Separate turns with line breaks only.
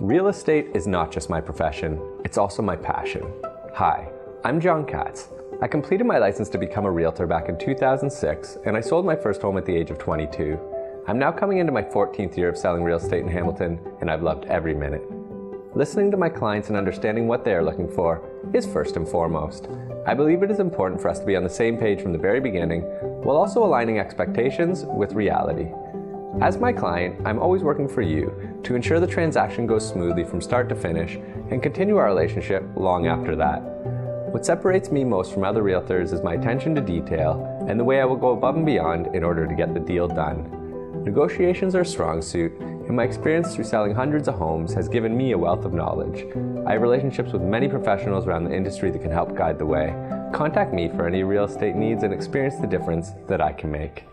Real estate is not just my profession, it's also my passion. Hi, I'm Jon Katz. I completed my license to become a realtor back in 2006, and I sold my first home at the age of 22. I'm now coming into my 14th year of selling real estate in Hamilton, and I've loved every minute. Listening to my clients and understanding what they are looking for is first and foremost. I believe it is important for us to be on the same page from the very beginning, while also aligning expectations with reality. As my client, I'm always working for you to ensure the transaction goes smoothly from start to finish and continue our relationship long after that. What separates me most from other realtors is my attention to detail and the way I will go above and beyond in order to get the deal done. Negotiations are a strong suit, and my experience through selling hundreds of homes has given me a wealth of knowledge. I have relationships with many professionals around the industry that can help guide the way. Contact me for any real estate needs and experience the difference that I can make.